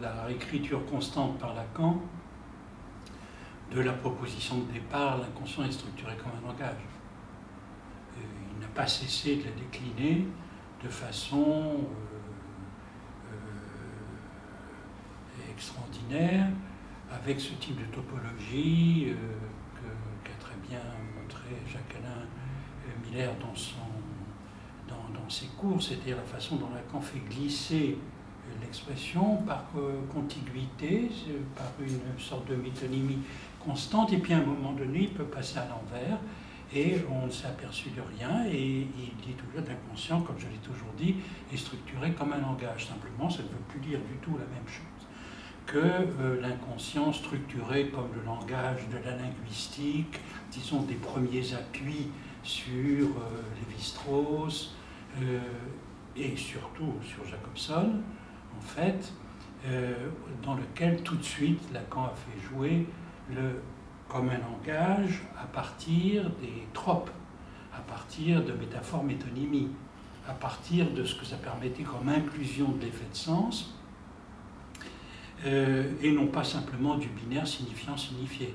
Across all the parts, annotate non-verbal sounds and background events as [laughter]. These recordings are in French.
la écriture constante par Lacan de la proposition de départ, l'inconscient est structuré comme un langage. Euh, il n'a pas cessé de la décliner de façon extraordinaire, avec ce type de topologie qu'a très bien montré Jacques-Alain Miller dans dans, ses cours, c'est-à-dire la façon dont Lacan fait glisser l'expression par contiguïté, par une sorte de métonymie constante, et puis à un moment donné, il peut passer à l'envers, et on ne s'est de rien, et il dit toujours l'inconscient, comme je l'ai toujours dit, est structuré comme un langage. Simplement, ça ne veut plus dire du tout la même chose que euh, l'inconscient structuré comme le langage de la linguistique, disons des premiers appuis sur euh, Lévi-Strauss, euh, et surtout sur Jacobson, en fait, euh, dans lequel tout de suite Lacan a fait jouer le comme un langage à partir des tropes, à partir de métaphores métonymies, à partir de ce que ça permettait comme inclusion de l'effet de sens, euh, et non pas simplement du binaire signifiant-signifié,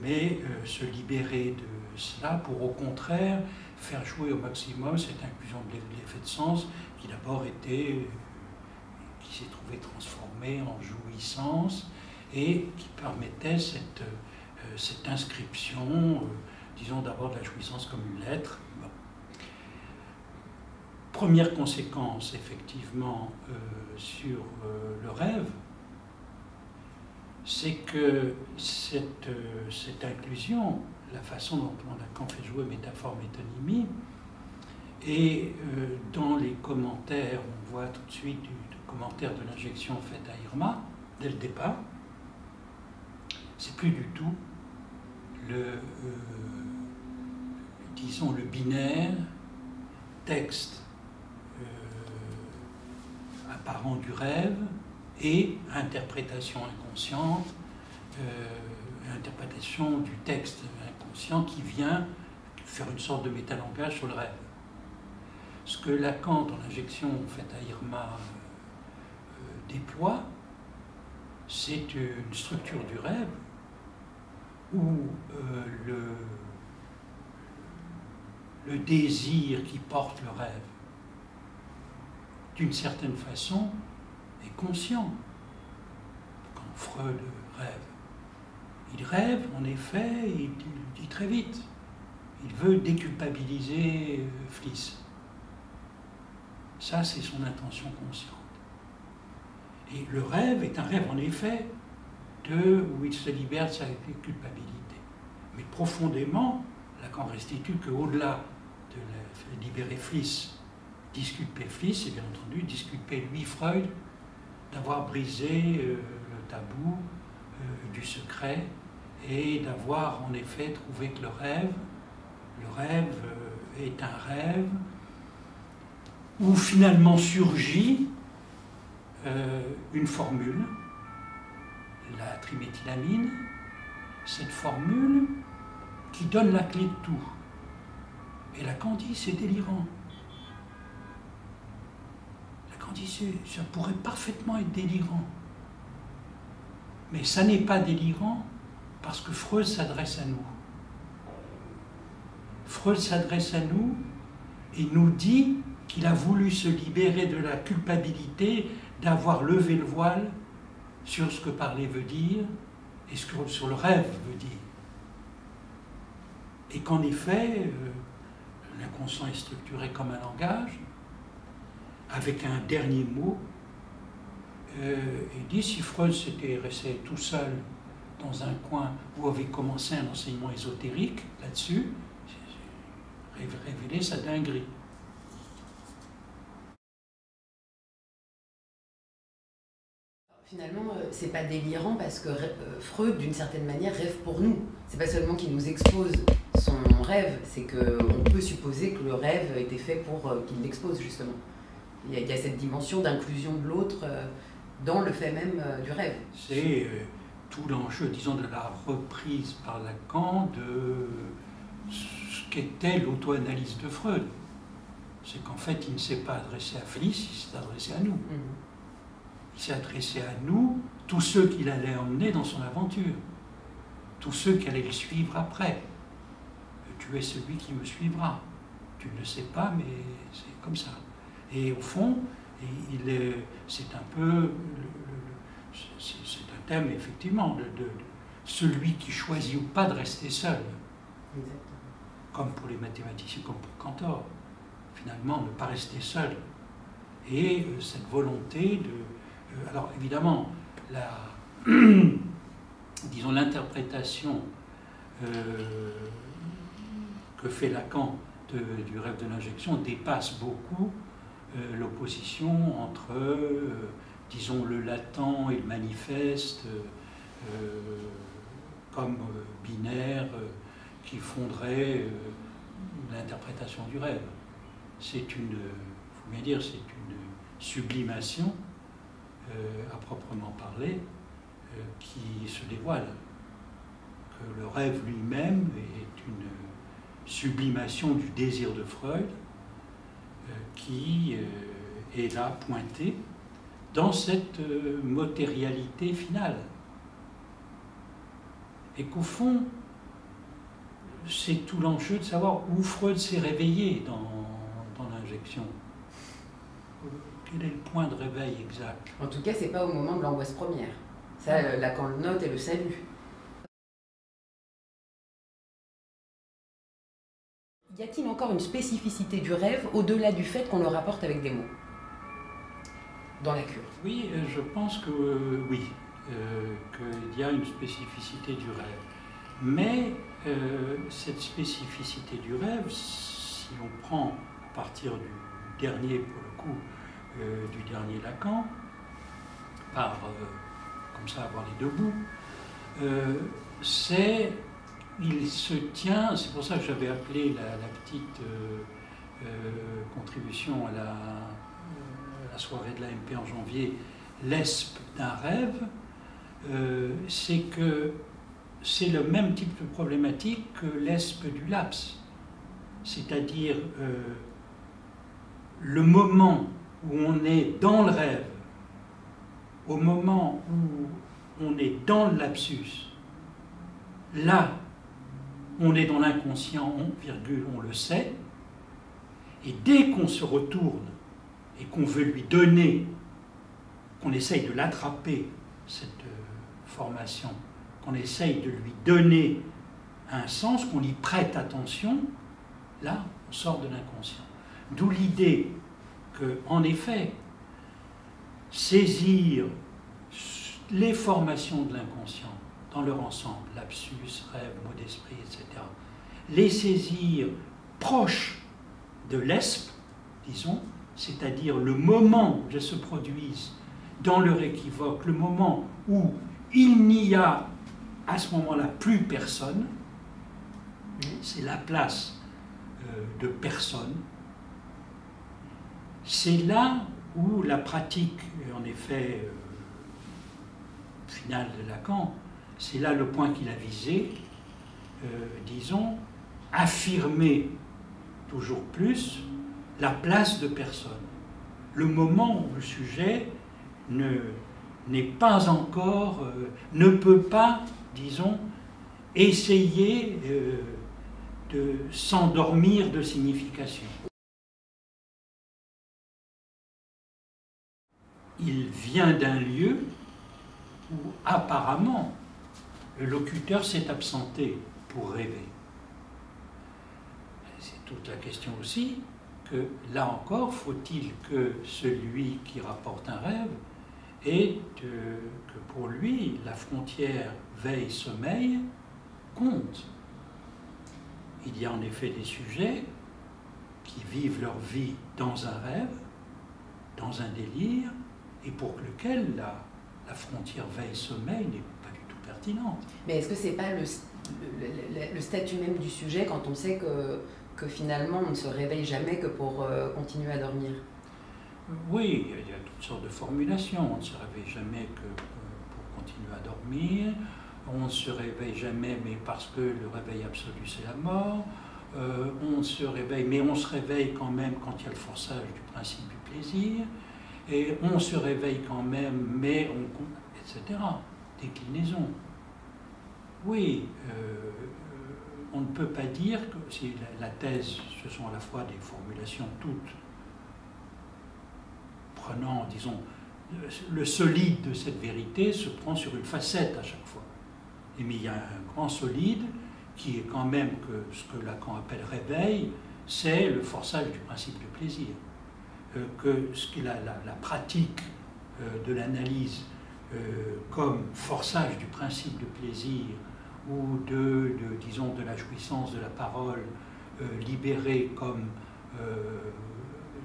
mais se libérer de cela pour au contraire faire jouer au maximum cette inclusion de l'effet de sens qui d'abord était, qui s'est trouvé transformé en jouissance et qui permettait cette, euh, cette inscription, euh, disons d'abord de la jouissance comme une lettre. Première conséquence, effectivement, euh, sur le rêve, c'est que cette, cette inclusion la façon dont Lacan fait jouer métaphore, métonymie. Et euh, dans les commentaires, on voit tout de suite du, commentaire de l'injection faite à Irma, dès le départ. C'est plus du tout le, euh, disons, le binaire texte euh, apparent du rêve et interprétation inconsciente, interprétation du texte qui vient faire une sorte de métalangage sur le rêve. Ce que Lacan, dans l'injection faite à Irma, euh, déploie, c'est une structure du rêve où euh, le, désir qui porte le rêve, d'une certaine façon, est conscient. Quand Freud rêve, il rêve, en effet, il dit très vite. Il veut déculpabiliser euh, Fliss. Ça, c'est son intention consciente. Et le rêve est un rêve, en effet, de, où il se libère de sa culpabilité. Mais profondément, Lacan restitue qu'au-delà de libérer Fliss, disculper Fliss, et bien entendu disculper lui, Freud, d'avoir brisé euh, le tabou euh, du secret et d'avoir en effet trouvé que le rêve, le rêve euh, est un rêve où finalement surgit euh, une formule, la triméthylamine, cette formule qui donne la clé de tout. Et la dit c'est délirant. La dit ça pourrait parfaitement être délirant. Mais ça n'est pas délirant parce que Freud s'adresse à nous. Freud s'adresse à nous et nous dit qu'il a voulu se libérer de la culpabilité d'avoir levé le voile sur ce que parler veut dire et ce que sur le rêve veut dire. Et qu'en effet, euh, l'inconscient est structuré comme un langage, avec un dernier mot. Euh, il dit si Freud s'était resté tout seul dans un coin où avait commencé un enseignement ésotérique là-dessus, révéler sa dinguerie. Finalement, euh, c'est pas délirant parce que euh, Freud, d'une certaine manière, rêve pour nous. C'est pas seulement qu'il nous expose son rêve, c'est qu'on peut supposer que le rêve été fait pour euh, qu'il l'expose, justement. Il y, a, cette dimension d'inclusion de l'autre dans le fait même du rêve. C'est tout l'enjeu, disons, de la reprise par Lacan de ce qu'était l'auto-analyse de Freud. C'est qu'en fait, il ne s'est pas adressé à Fliss, il s'est adressé à nous. Mhm. S'est adressé à nous, tous ceux qu'il allait emmener dans son aventure, tous ceux qui allaient le suivre après. Tu es celui qui me suivra. Tu ne le sais pas, mais c'est comme ça. Et au fond, il c'est un peu, c'est un thème effectivement de, celui qui choisit ou pas de rester seul. Comme pour les mathématiciens, comme pour Cantor. Finalement, ne pas rester seul. Et euh, cette volonté de. Euh, alors évidemment, [clears throat] disons l'interprétation euh, que fait Lacan du rêve de l'injection dépasse beaucoup euh, l'opposition entre, disons, le latent et le manifeste comme binaire qui fonderait l'interprétation du rêve. C'est une, faut bien dire, c'est une sublimation à proprement parler qui se dévoile. Que le rêve lui-même est une sublimation du désir de Freud qui euh, est là pointé dans cette euh, matérialité finale. Et qu'au fond, c'est tout l'enjeu de savoir où Freud s'est réveillé dans, dans l'injection. Quel est le point de réveil exact? En tout cas, c'est pas au moment de l'angoisse première. Ça, Lacan le note et le salue. Y a-t-il encore une spécificité du rêve au-delà du fait qu'on le rapporte avec des mots? Dans la cure Oui, euh, je pense que oui, euh, qu'il y a une spécificité du rêve. Mais euh, cette spécificité du rêve, si on prend à partir du dernier, pour coup, du dernier Lacan, par comme ça avoir les deux bouts, c'est il se tient, c'est pour ça que j'avais appelé la, petite euh, euh, contribution à la, soirée de l'AMP en janvier l'esp d'un rêve, euh, c'est que c'est le même type de problématique que l'esp du laps, c'est-à-dire le moment où on est dans le rêve, au moment où on est dans le lapsus, là, on est dans l'inconscient, on, on le sait, et dès qu'on se retourne et qu'on veut lui donner, qu'on essaye de l'attraper, cette euh, formation, qu'on essaye de lui donner un sens, qu'on y prête attention, là, on sort de l'inconscient. D'où l'idée que, en effet, saisir les formations de l'inconscient dans leur ensemble, lapsus, rêve, mot d'esprit, etc., les saisir proches de l'esp, disons, c'est-à-dire le moment où elles se produisent dans leur équivoque, le moment où il n'y a à ce moment-là plus personne, c'est la place euh, de personne, c'est là où la pratique, en effet, euh, finale de Lacan, c'est là le point qu'il a visé, euh, disons, affirmer toujours plus la place de personne. Le moment où le sujet n'est pas encore, euh, ne peut pas, disons, essayer de s'endormir de signification. Il vient d'un lieu où apparemment le locuteur s'est absenté pour rêver. C'est toute la question aussi que là encore, faut-il que celui qui rapporte un rêve ait que pour lui, la frontière veille-sommeil compte. Il y a en effet des sujets qui vivent leur vie dans un rêve, dans un délire, et pour lequel la, la frontière veille-sommeil n'est mais est-ce que c'est pas le, le, statut même du sujet quand on sait que, que finalement on ne se réveille jamais que pour euh, continuer à dormir? Oui, il y a toutes sortes de formulations. On ne se réveille jamais que euh, pour continuer à dormir. On ne se réveille jamais, mais parce que le réveil absolu, c'est la mort. Euh, on se réveille, mais on se réveille quand même quand il y a le forçage du principe du plaisir. Et on se réveille quand même, mais on... etc. Déclinaison. Oui, euh, on ne peut pas dire que si la, thèse, ce sont à la fois des formulations toutes prenant, disons, le solide de cette vérité se prend sur une facette à chaque fois. Mais il y a un grand solide qui est quand même que ce que Lacan appelle réveil, c'est le forçage du principe de plaisir. Euh, que ce qui la, la, pratique euh, de l'analyse euh, comme forçage du principe de plaisir ou de, disons, de la jouissance de la parole libérée comme,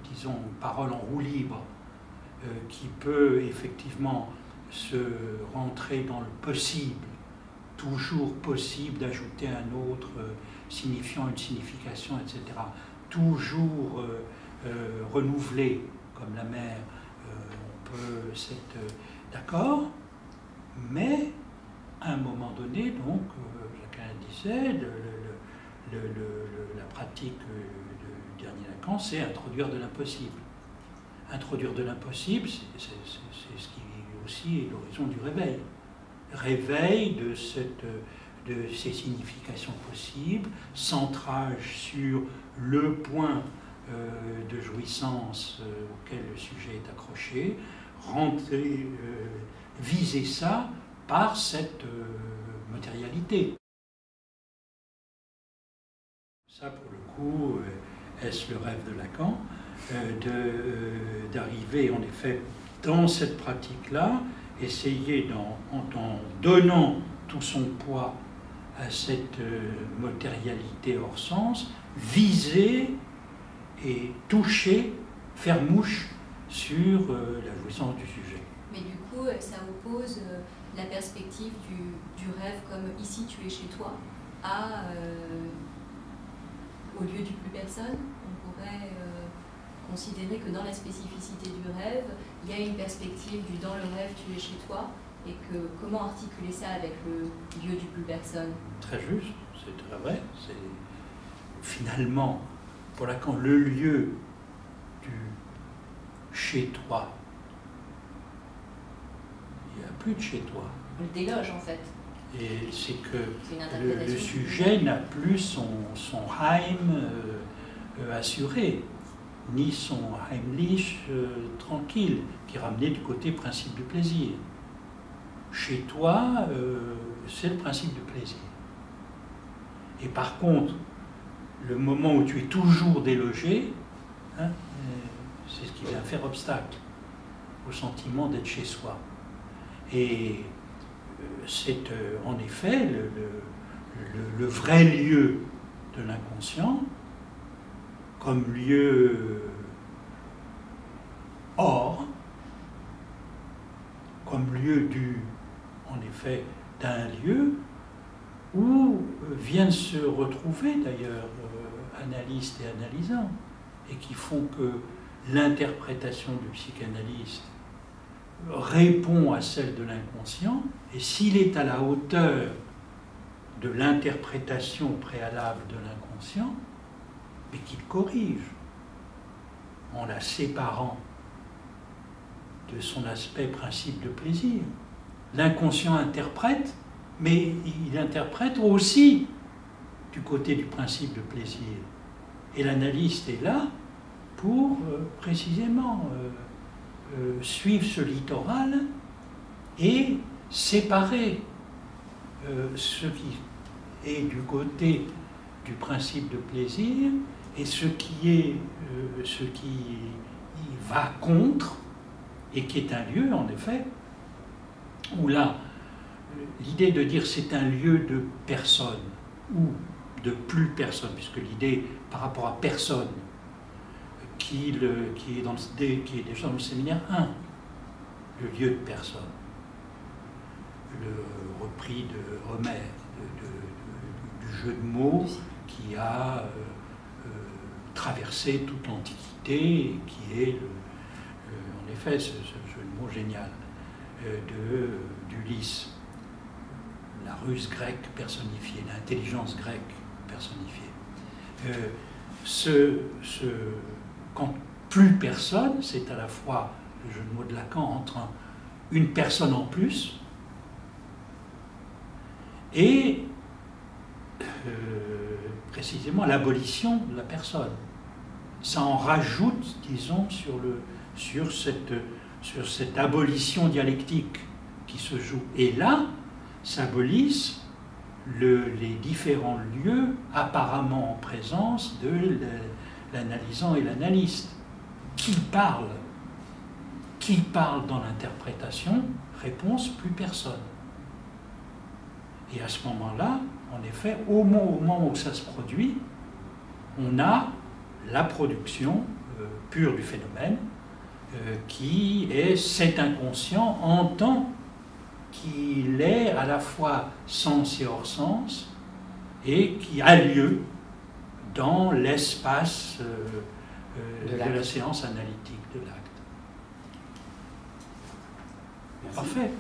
disons, parole en roue libre, qui peut effectivement se rentrer dans le possible, toujours possible d'ajouter un autre signifiant une signification, etc. Toujours euh, renouvelé comme la mer, euh, on peut cette euh, d'accord, mais à un moment donné, donc, chacun disait, la pratique du dernier Lacan, c'est introduire de l'impossible. Introduire de l'impossible, c'est ce qui aussi est l'horizon du réveil. Réveil de, cette, de ces significations possibles, centrage sur le point de jouissance euh, auquel le sujet est accroché, euh, viser ça par cette matérialité. Ça, pour le coup, est-ce le rêve de Lacan d'arriver en effet dans cette pratique-là, essayer en, en, donnant tout son poids à cette matérialité hors sens, viser et toucher, faire mouche sur euh, la jouissance du sujet. Mais du coup, euh, ça oppose euh, la perspective du, rêve comme ici tu es chez toi à au lieu du plus personne. On pourrait considérer que dans la spécificité du rêve, il y a une perspective du dans le rêve tu es chez toi et que comment articuler ça avec le lieu du plus personne Très juste, c'est très vrai. C'est finalement pour Lacan, le lieu du chez toi, il n'y a plus de chez toi. Le déloge en fait. Et c'est que le, sujet n'a plus son, son Heim euh, euh, assuré, ni son Heimlich euh, tranquille, qui ramenait du côté principe du plaisir. Chez toi, c'est le principe du plaisir. Et par contre, le moment où tu es toujours délogé, hein, euh, c'est ce qui vient faire obstacle au sentiment d'être chez soi. Et euh, c'est euh, en effet le, vrai lieu de l'inconscient comme lieu hors, comme lieu du, en effet, d'un lieu où viennent se retrouver d'ailleurs analystes et analysants, et qui font que l'interprétation du psychanalyste répond à celle de l'inconscient, et s'il est à la hauteur de l'interprétation préalable de l'inconscient, mais qu'il corrige en la séparant de son aspect principe de plaisir. L'inconscient interprète, mais il interprète aussi du côté du principe de plaisir. Et l'analyste est là pour euh, précisément euh, euh, suivre ce littoral et séparer ce qui est du côté du principe de plaisir et ce qui est ce qui va contre et qui est un lieu en effet où là l'idée de dire c'est un lieu de personne ou de plus personne, puisque l'idée par rapport à personne, qui, le, qui, est, dans le, qui est déjà dans le séminaire 1, le lieu de personne, le repris de Homère, du jeu de mots qui a euh, euh, traversé toute l'Antiquité et qui est, en effet, ce, jeu de mots génial d'Ulysse, la ruse grecque personnifiée, l'intelligence grecque personnifié. Euh, ce, quand plus personne, c'est à la fois le jeu de mots de Lacan, entre une personne en plus et euh, précisément l'abolition de la personne. Ça en rajoute, disons, sur cette abolition dialectique qui se joue. Et là, symbolise les différents lieux apparemment en présence de l'analysant et l'analyste. Qui parle? Qui parle dans l'interprétation? Réponse, plus personne. Et à ce moment-là, en effet, au moment où ça se produit, on a la production euh, pure du phénomène, euh, qui est cet inconscient en tant qu'il est à la fois sens et hors sens, et qui a lieu dans l'espace euh, de, la séance analytique de l'acte. Parfait.